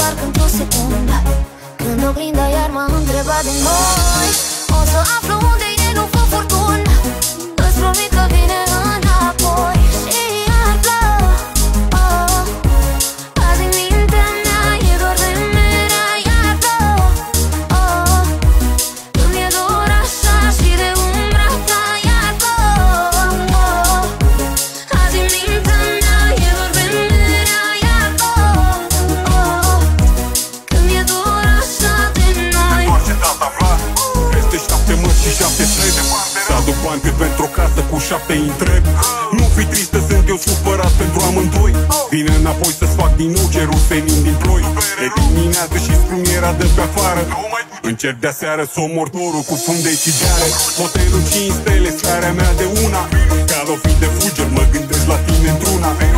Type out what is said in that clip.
parcă într-o secundă. Când oglinda iar m-a întrebat de noi O să aflu unde cu șapte întreg Nu fi tristă, sunt eu supărat pentru amândoi. Vine înapoi să-ți fac din nou cerul senin din ploi. E dimineață și sprumiera de pe afară. Încerc de aseară să omor dorul cu fund de țigare Hotelul 5 stele, scara mea de una. Ca o fi de fulger, mă gândesc la tine într-una. Gânduri